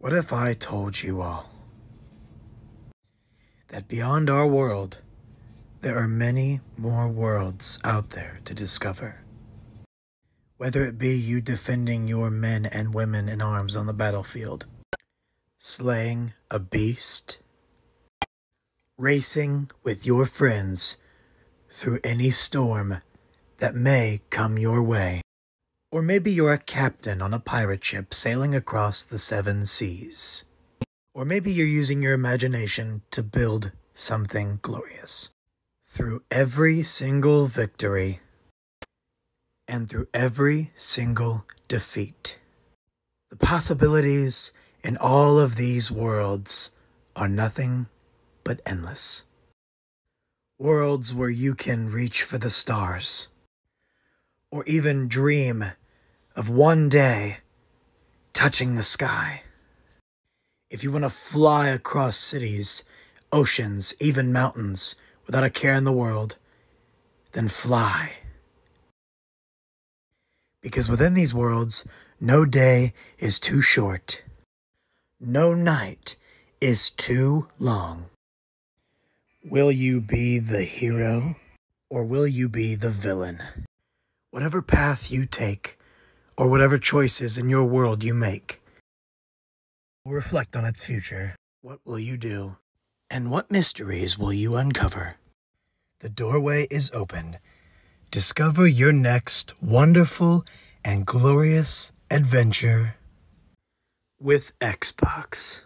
What if I told you all that beyond our world, there are many more worlds out there to discover? Whether it be you defending your men and women in arms on the battlefield, slaying a beast, racing with your friends through any storm that may come your way. Or maybe you're a captain on a pirate ship sailing across the seven seas. Or maybe you're using your imagination to build something glorious. Through every single victory and through every single defeat. The possibilities in all of these worlds are nothing but endless. Worlds where you can reach for the stars, or even dream of one day touching the sky. If you want to fly across cities, oceans, even mountains without a care in the world, then fly. Because within these worlds, no day is too short, no night is too long. Will you be the hero or will you be the villain? Whatever path you take, or whatever choices in your world you make, will reflect on its future. What will you do? And what mysteries will you uncover? The doorway is open. Discover your next wonderful and glorious adventure with Xbox.